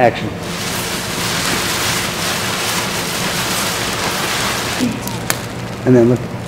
Action. And then look,